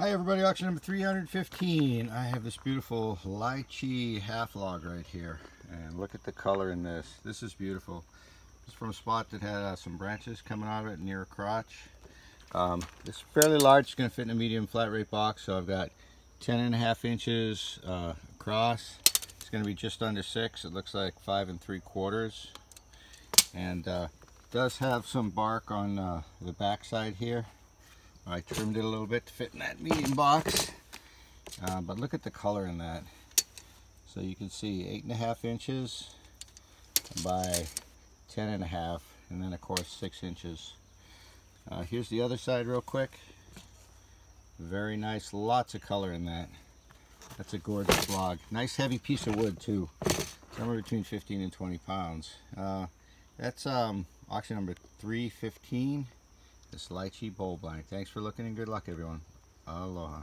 Hi everybody, auction number 315. I have this beautiful lychee half log right here. And look at the color in this. This is beautiful. Is from a spot that had uh, some branches coming out of it near a crotch. Um, it's fairly large, it's going to fit in a medium flat rate box. So I've got 10 and a half inches uh, across. It's going to be just under six. It looks like five and three quarters. And uh, does have some bark on uh, the backside here. I trimmed it a little bit to fit in that medium box. Uh, but look at the color in that. So you can see eight and a half inches by ten and a half, and then of course six inches. Uh, here's the other side real quick. Very nice, lots of color in that. That's a gorgeous log. Nice heavy piece of wood too. Somewhere between 15 and 20 pounds. Uh, that's um, auction number 315. This lychee bowl blank. Thanks for looking and good luck everyone. Aloha.